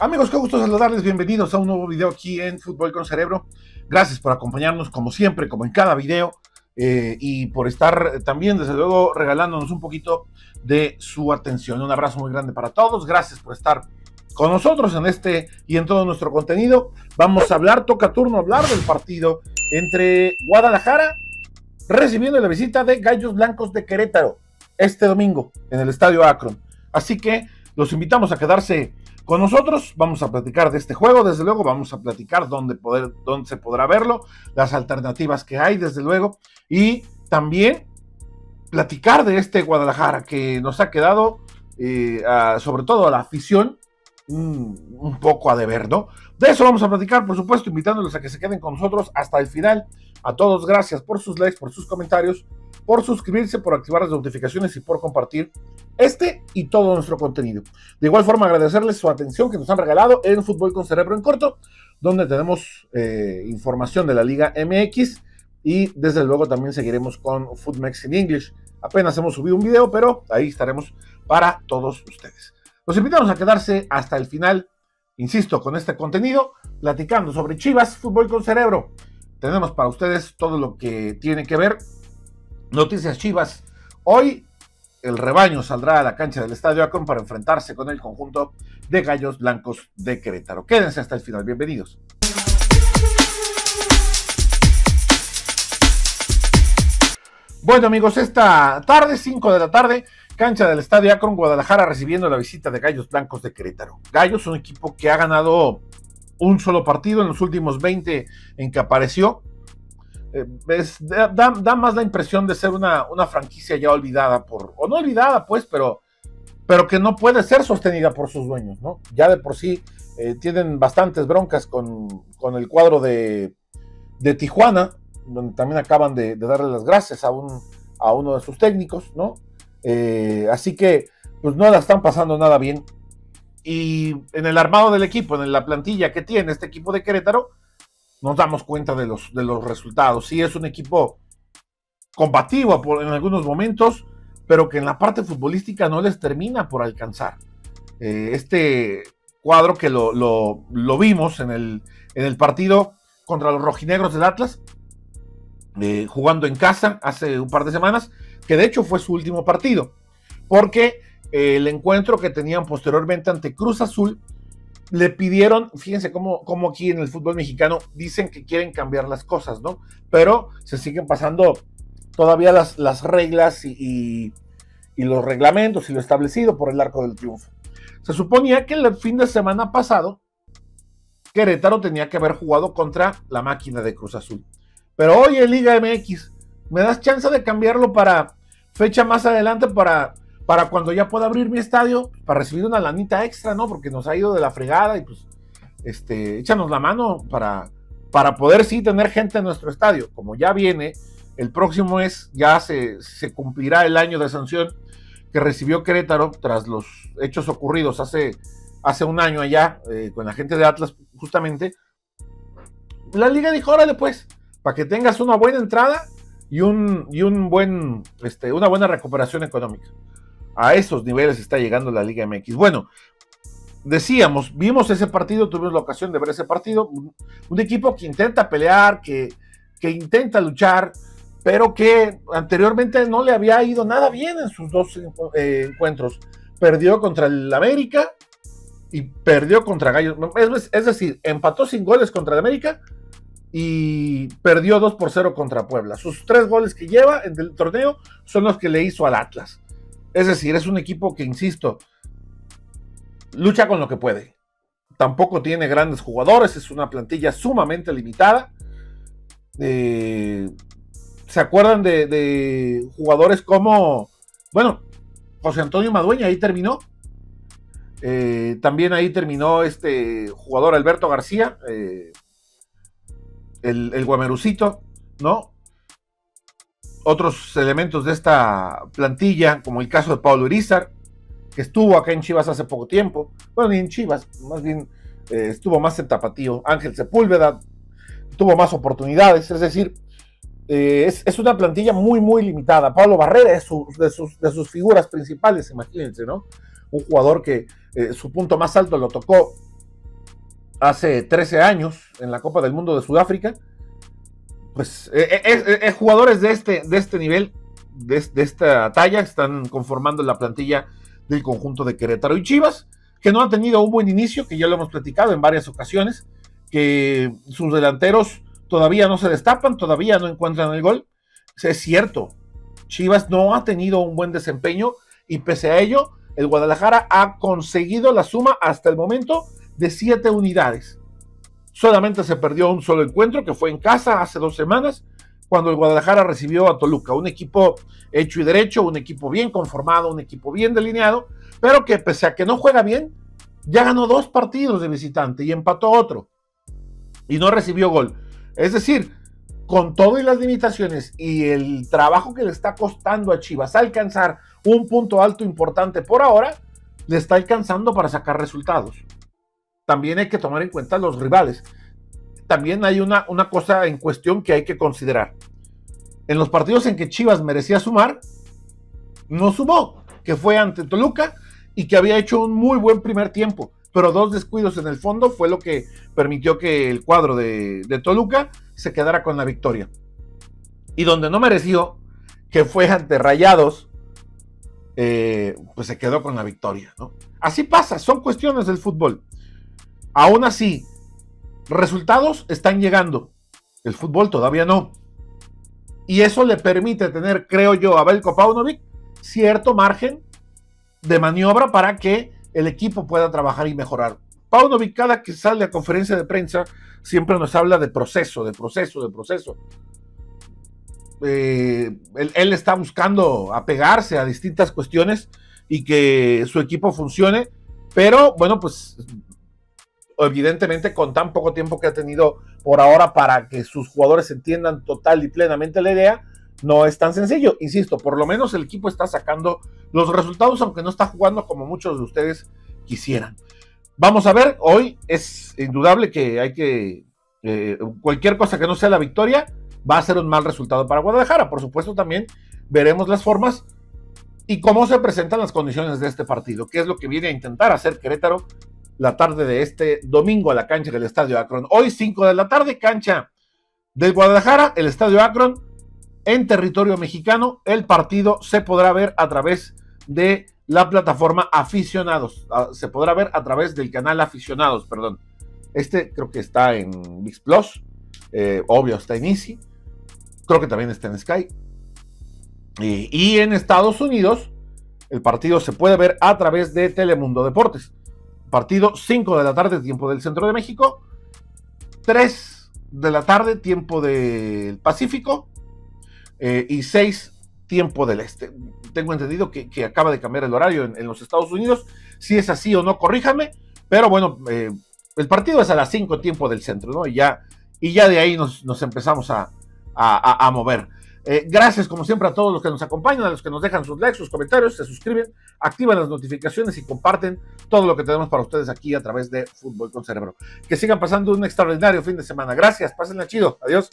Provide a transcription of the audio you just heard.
Amigos, qué gusto saludarles. Bienvenidos a un nuevo video aquí en Fútbol con Cerebro. Gracias por acompañarnos como siempre, como en cada video. Eh, y por estar también, desde luego, regalándonos un poquito de su atención. Un abrazo muy grande para todos. Gracias por estar con nosotros en este y en todo nuestro contenido. Vamos a hablar, toca turno hablar del partido entre Guadalajara recibiendo la visita de Gallos Blancos de Querétaro este domingo en el Estadio Akron. Así que los invitamos a quedarse con nosotros. Vamos a platicar de este juego, desde luego, vamos a platicar dónde, poder, dónde se podrá verlo, las alternativas que hay, desde luego, y también platicar de este Guadalajara que nos ha quedado, eh, sobre todo a la afición, un, poco a deber, ¿no? De eso vamos a platicar, por supuesto, invitándolos a que se queden con nosotros hasta el final. A todos, gracias por sus likes, por sus comentarios, por suscribirse, por activar las notificaciones y por compartir este y todo nuestro contenido. De igual forma, agradecerles su atención que nos han regalado en Fútbol con Cerebro en Corto, donde tenemos eh, información de la Liga MX y desde luego también seguiremos con Footmex in English. Apenas hemos subido un video, pero ahí estaremos para todos ustedes. Los invitamos a quedarse hasta el final, insisto, con este contenido, platicando sobre Chivas, fútbol con cerebro. Tenemos para ustedes todo lo que tiene que ver. Noticias Chivas. Hoy el rebaño saldrá a la cancha del Estadio Akron para enfrentarse con el conjunto de Gallos Blancos de Querétaro. Quédense hasta el final. Bienvenidos. Bueno amigos, esta tarde, 5 de la tarde, Cancha del Estadio Akron, Guadalajara recibiendo la visita de Gallos Blancos de Querétaro. Gallos, un equipo que ha ganado un solo partido en los últimos 20 en que apareció. Eh, da, más la impresión de ser una, una, franquicia ya olvidada por, o no olvidada pues, pero, pero que no puede ser sostenida por sus dueños, ¿no? Ya de por sí eh, tienen bastantes broncas con, con el cuadro de, de, Tijuana, donde también acaban de, de darle las gracias a, un, a uno de sus técnicos, ¿no? Eh, así que, pues no la están pasando nada bien. Y en el armado del equipo, en la plantilla que tiene este equipo de Querétaro, nos damos cuenta de los, de los resultados. Sí, es un equipo combativo en algunos momentos, pero que en la parte futbolística no les termina por alcanzar. Eh, este cuadro que lo, lo, vimos en el, en el, partido contra los rojinegros del Atlas, eh, jugando en casa hace un par de semanas, que de hecho fue su último partido, porque eh, el encuentro que tenían posteriormente ante Cruz Azul, le pidieron, fíjense cómo, cómo, aquí en el fútbol mexicano dicen que quieren cambiar las cosas, ¿no? Pero se siguen pasando todavía las, las reglas y, y, los reglamentos y lo establecido por el arco del triunfo. Se suponía que el fin de semana pasado Querétaro tenía que haber jugado contra la máquina de Cruz Azul. Pero hoy en Liga MX, ¿me das chance de cambiarlo para fecha más adelante para, para cuando ya pueda abrir mi estadio, para recibir una lanita extra, ¿no? Porque nos ha ido de la fregada y pues, este, échanos la mano para, para poder sí tener gente en nuestro estadio. Como ya viene, el próximo mes ya se, se cumplirá el año de sanción que recibió Querétaro tras los hechos ocurridos hace, hace un año allá eh, con la gente de Atlas, justamente. La liga dijo, órale pues, para que tengas una buena entrada y, un, y un buen, este, una buena recuperación económica. A esos niveles está llegando la Liga MX. Bueno, decíamos, vimos ese partido, tuvimos la ocasión de ver ese partido, un, equipo que intenta pelear, que, que, intenta luchar, pero que anteriormente no le había ido nada bien en sus dos eh, encuentros. Perdió contra el América y perdió contra Gallos. Es, es, decir, empató sin goles contra el América y perdió 2 por 0 contra Puebla. Sus tres goles que lleva en el torneo son los que le hizo al Atlas. Es decir, es un equipo que, insisto, lucha con lo que puede. Tampoco tiene grandes jugadores, es una plantilla sumamente limitada. Eh, ¿Se acuerdan de, jugadores como, bueno, José Antonio Madueña ahí terminó? Eh, también ahí terminó este jugador Alberto García. Eh, el, el guamerucito, ¿no? Otros elementos de esta plantilla, como el caso de Pablo Irizar, que estuvo acá en Chivas hace poco tiempo. Bueno, ni en Chivas, más bien eh, estuvo más en Tapatío. Ángel Sepúlveda tuvo más oportunidades, es decir, eh, es, una plantilla muy, muy limitada. Pablo Barrera es de, sus, de, sus, figuras principales, imagínense, ¿no? Un jugador que eh, su punto más alto lo tocó hace 13 años en la Copa del Mundo de Sudáfrica. Pues es, jugadores de este, de este nivel, de, de, esta talla, están conformando la plantilla del conjunto de Querétaro y Chivas, que no ha tenido un buen inicio, que ya lo hemos platicado en varias ocasiones, que sus delanteros todavía no se destapan, todavía no encuentran el gol. Es cierto, Chivas no ha tenido un buen desempeño y pese a ello, el Guadalajara ha conseguido la suma hasta el momento de siete unidades. Solamente se perdió un solo encuentro, que fue en casa hace dos semanas, cuando el Guadalajara recibió a Toluca, un equipo hecho y derecho, un equipo bien conformado, un equipo bien delineado, pero que pese a que no juega bien, ya ganó dos partidos de visitante y empató otro. Y no recibió gol. Es decir, con todas las limitaciones y el trabajo que le está costando a Chivas alcanzar un punto alto importante por ahora, le está alcanzando para sacar resultados también hay que tomar en cuenta los rivales. También hay una, una cosa en cuestión que hay que considerar. En los partidos en que Chivas merecía sumar, no sumó, que fue ante Toluca y que había hecho un muy buen primer tiempo, pero dos descuidos en el fondo fue lo que permitió que el cuadro de, Toluca se quedara con la victoria. Y donde no mereció, que fue ante Rayados, eh, pues se quedó con la victoria. Así pasa, son cuestiones del fútbol. Aún así, resultados están llegando. El fútbol todavía no. Y eso le permite tener, creo yo, a Belko Paunovic cierto margen de maniobra para que el equipo pueda trabajar y mejorar. Paunovic, cada que sale a conferencia de prensa, siempre nos habla de proceso, de proceso, de proceso. Eh, él, él, está buscando apegarse a distintas cuestiones y que su equipo funcione, pero bueno, pues evidentemente con tan poco tiempo que ha tenido por ahora para que sus jugadores entiendan total y plenamente la idea, no es tan sencillo. Insisto, por lo menos el equipo está sacando los resultados, aunque no está jugando como muchos de ustedes quisieran. Vamos a ver, hoy es indudable que hay que, eh, cualquier cosa que no sea la victoria, va a ser un mal resultado para Guadalajara. Por supuesto, también veremos las formas y cómo se presentan las condiciones de este partido, qué es lo que viene a intentar hacer Querétaro la tarde de este domingo a la cancha del Estadio Akron. Hoy 5 de la tarde, cancha del Guadalajara, el Estadio Akron, en territorio mexicano. El partido se podrá ver a través de la plataforma aficionados. Ah, se podrá ver a través del canal aficionados, perdón. Este creo que está en Mix Plus. Eh, obvio, está en Easy. Creo que también está en Sky. y en Estados Unidos, el partido se puede ver a través de Telemundo Deportes. Partido 5 de la tarde, tiempo del centro de México. 3 de la tarde, tiempo del Pacífico. Eh, y 6, tiempo del este. Tengo entendido que, acaba de cambiar el horario en, los Estados Unidos. Si es así o no, corríjame. Pero bueno, eh, el partido es a las 5, tiempo del centro, ¿no? Y ya, y ya de ahí nos, empezamos a, a mover. Eh, gracias, como siempre, a todos los que nos acompañan, a los que nos dejan sus likes, sus comentarios, se suscriben, activan las notificaciones y comparten todo lo que tenemos para ustedes aquí a través de Fútbol con Cerebro. Que sigan pasando un extraordinario fin de semana. Gracias, pásenla chido. Adiós.